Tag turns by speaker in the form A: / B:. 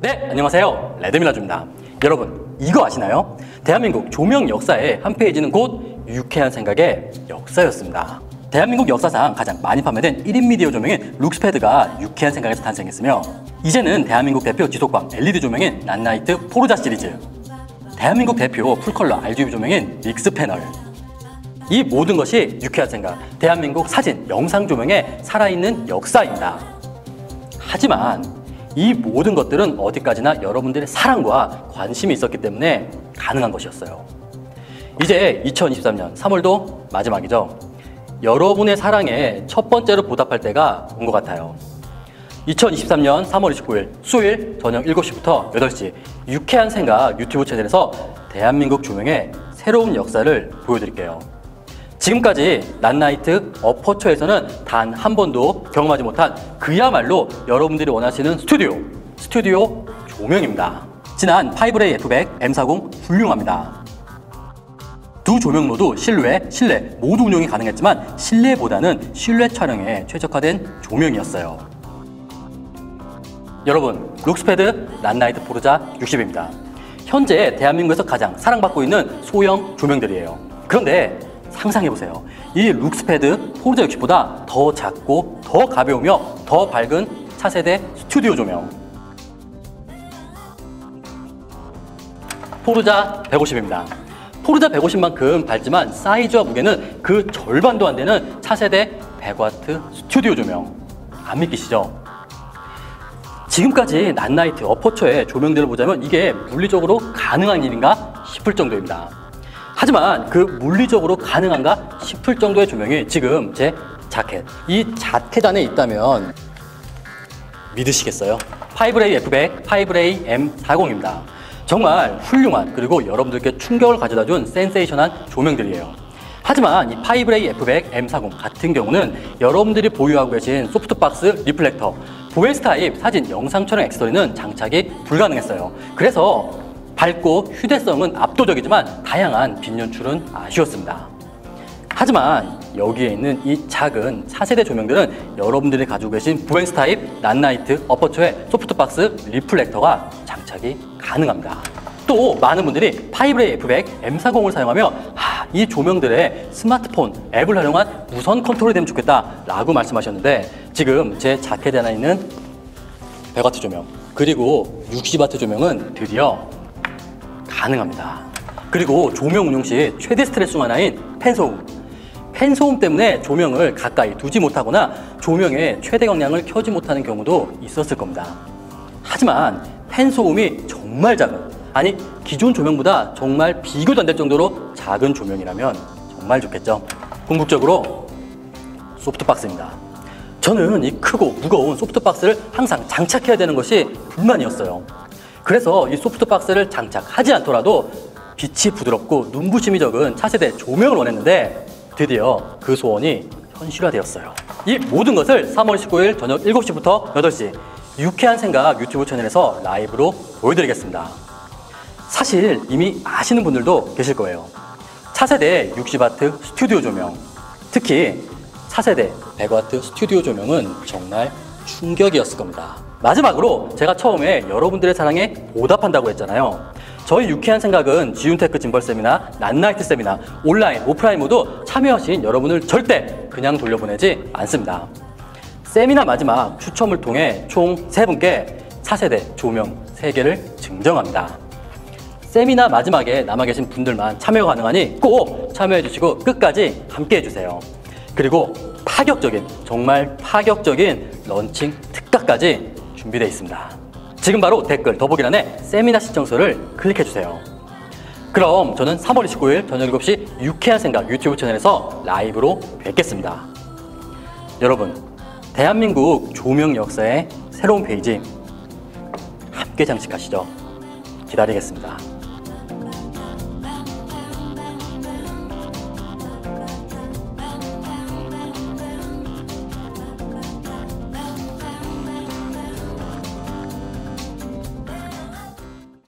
A: 네, 안녕하세요. 레드밀라주입니다. 여러분, 이거 아시나요? 대한민국 조명 역사의 한 페이지는 곧 유쾌한 생각의 역사였습니다. 대한민국 역사상 가장 많이 판매된 1인 미디어 조명인 룩스패드가 유쾌한 생각에서 탄생했으며 이제는 대한민국 대표 지속광 LED 조명인 난라이트 포르자 시리즈 대한민국 대표 풀컬러 RGB 조명인 믹스 패널 이 모든 것이 유쾌한 생각 대한민국 사진, 영상 조명의 살아있는 역사입니다. 하지만 이 모든 것들은 어디까지나 여러분들의 사랑과 관심이 있었기 때문에 가능한 것이었어요. 이제 2023년 3월도 마지막이죠. 여러분의 사랑에 첫 번째로 보답할 때가 온 것 같아요. 2023년 3월 29일 수요일 저녁 7시부터 8시 유쾌한 생각 유튜브 채널에서 대한민국 조명의 새로운 역사를 보여드릴게요. 지금까지 낫나이트 어퍼처에서는 단 한 번도 경험하지 못한 그야말로 여러분들이 원하시는 스튜디오, 스튜디오 조명입니다. 지난 파이브레이 F100 M40 훌륭합니다. 두 조명 모두 실외, 실내 모두 운용이 가능했지만 실내보다는 실내 촬영에 최적화된 조명이었어요. 여러분, 룩스패드 난라이트 포르자 60입니다. 현재 대한민국에서 가장 사랑받고 있는 소형 조명들이에요. 그런데 상상해보세요. 이 룩스패드 포르자 60보다 더 작고 더 가벼우며 더 밝은 차세대 스튜디오 조명. 포르자 150입니다. 포르자 150만큼 밝지만 사이즈와 무게는 그 절반도 안 되는 차세대 100W 스튜디오 조명. 안 믿기시죠? 지금까지 낫나이트 어퍼처의 조명들을 보자면 이게 물리적으로 가능한 일인가 싶을 정도입니다. 하지만 그 물리적으로 가능한가 싶을 정도의 조명이 지금 제 자켓, 이 자켓 안에 있다면 믿으시겠어요? 파이브레이 F100, 파이브레이 M40입니다. 정말 훌륭한 그리고 여러분들께 충격을 가져다 준 센세이션한 조명들이에요. 하지만 이 파이브레이 F100 M40 같은 경우는 여러분들이 보유하고 계신 softbox 리플렉터, 보웬스 타입 사진 영상 촬영 액세서리는 장착이 불가능했어요. 그래서 밝고 휴대성은 압도적이지만 다양한 빛 연출은 아쉬웠습니다. 하지만 여기에 있는 이 작은 차세대 조명들은 여러분들이 가지고 계신 보웬스 타입 난라이트 어퍼처의 softbox 리플렉터가 장착이 가능합니다. 또 많은 분들이 파이브레이 F100 M40을 사용하며 하, 이 조명들의 스마트폰 앱을 활용한 무선 컨트롤이 되면 좋겠다 라고 말씀하셨는데 지금 제 자켓에 있는 100W 조명 그리고 60W 조명은 드디어 가능합니다. 그리고 조명 운용 시 최대 스트레스 중 하나인 펜소음. 펜소음 때문에 조명을 가까이 두지 못하거나 조명의 최대 경량을 켜지 못하는 경우도 있었을 겁니다. 하지만 펜소음이 정말 작은, 아니 기존 조명보다 정말 비교도 안 될 정도로 작은 조명이라면 정말 좋겠죠. 궁극적으로 소프트박스입니다. 저는 이 크고 무거운 소프트박스를 항상 장착해야 되는 것이 불만이었어요. 그래서 이 소프트박스를 장착하지 않더라도 빛이 부드럽고 눈부심이 적은 차세대 조명을 원했는데 드디어 그 소원이 현실화되었어요. 이 모든 것을 3월 19일 저녁 7시부터 8시 유쾌한 생각 유튜브 채널에서 라이브로 보여드리겠습니다. 사실 이미 아시는 분들도 계실 거예요. 차세대 60W 스튜디오 조명, 특히 차세대 100W 스튜디오 조명은 정말 충격이었을 겁니다. 마지막으로 제가 처음에 여러분들의 사랑에 보답한다고 했잖아요. 저희 유쾌한 생각은 지윤테크 짐벌 세미나, 낫나이트 세미나, 온라인, 오프라인 모두 참여하신 여러분을 절대 그냥 돌려보내지 않습니다. 세미나 마지막 추첨을 통해 총 세분께 차세대 조명 3개를 증정합니다. 세미나 마지막에 남아 계신 분들만 참여 가능하니 꼭 참여해 주시고 끝까지 함께 해주세요. 그리고 파격적인, 정말 파격적인 런칭 특가까지 준비되어 있습니다. 지금 바로 댓글 더보기란에 세미나 신청서를 클릭해 주세요. 그럼 저는 3월 29일 저녁 7시 유쾌한 생각 유튜브 채널에서 라이브로 뵙겠습니다. 여러분, 대한민국 조명 역사의 새로운 페이지 함께 장식하시죠. 기다리겠습니다.